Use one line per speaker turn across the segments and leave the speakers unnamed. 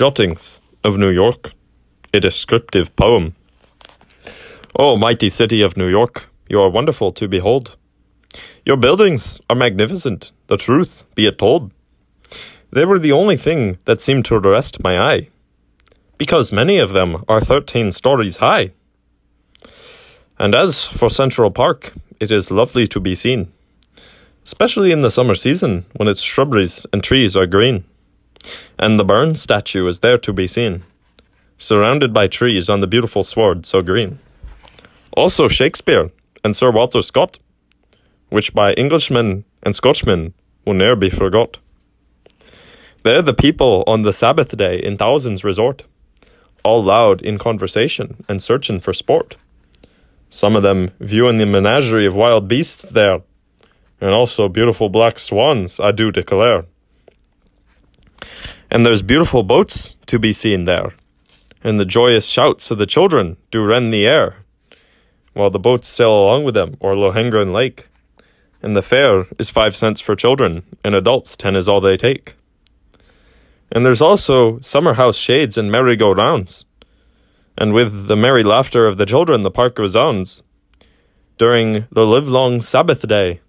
Jottings of New York, a descriptive poem. O mighty city of New York, you are wonderful to behold. Your buildings are magnificent, the truth be it told. They were the only thing that seemed to arrest my eye, because many of them are thirteen stories high. And as for Central Park, it is lovely to be seen, especially in the summer season when its shrubberies and trees are green and the Burns statue is there to be seen, surrounded by trees on the beautiful sward so green. Also Shakespeare and Sir Walter Scott, which by Englishmen and Scotchmen will ne'er be forgot. There the people on the Sabbath day in thousands resort, all loud in conversation and searching for sport. Some of them viewing the menagerie of wild beasts there, and also beautiful black swans, I do declare. And there's beautiful boats to be seen there, and the joyous shouts of the children do rend the air, while the boats sail along with them o'er Lohengrin Lake. And the fare is five cents for children, and adults ten is all they take. And there's also summer house shades and merry-go-rounds, and with the merry laughter of the children the park resounds, during the livelong Sabbath day,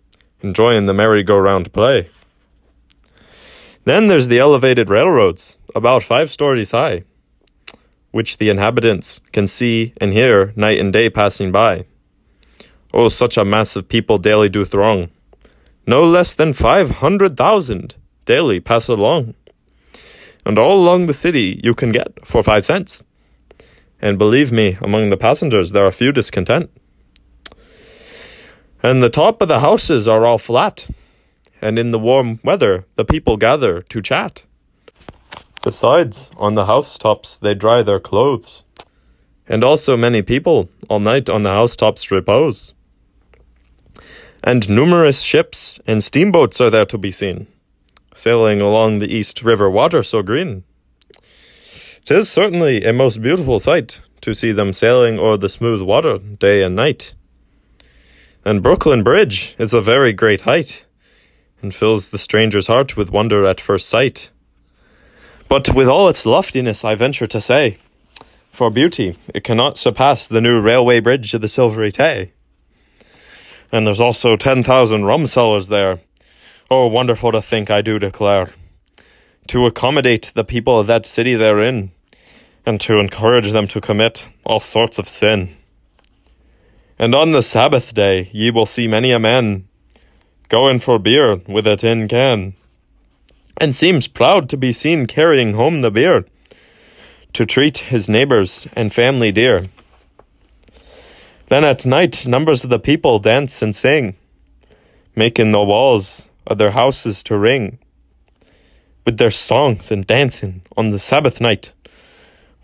enjoying the merry-go-round play. Then there's the elevated railroads, about five stories high, which the inhabitants can see and hear night and day passing by. Oh, such a mass of people daily do throng. No less than five hundred thousand daily pass along. And all along the city you can get for five cents. And believe me, among the passengers there are few discontent. And the top of the houses are all flat, and in the warm weather the people gather to chat. Besides, on the housetops they dry their clothes, and also many people all night on the housetops repose. And numerous ships and steamboats are there to be seen, sailing along the East River water so green. Tis certainly a most beautiful sight to see them sailing o'er the smooth water day and night. And Brooklyn Bridge is a very great height, and fills the stranger's heart with wonder at first sight. But with all its loftiness, I venture to say, for beauty, it cannot surpass the new railway bridge of the Silvery Tay. And there's also 10,000 rum cellars there. Oh, wonderful to think, I do declare. To accommodate the people of that city therein, and to encourage them to commit all sorts of sin. And on the Sabbath day ye will see many a man going for beer with a tin can, and seems proud to be seen carrying home the beer to treat his neighbors and family dear. Then at night, numbers of the people dance and sing, making the walls of their houses to ring with their songs and dancing on the Sabbath night,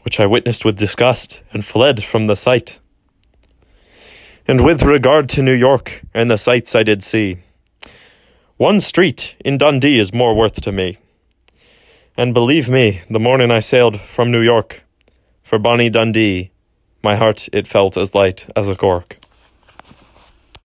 which I witnessed with disgust and fled from the sight. And with regard to New York and the sights I did see, one street in Dundee is more worth to me. And believe me, the morning I sailed from New York for Bonnie Dundee, my heart it felt as light as a cork.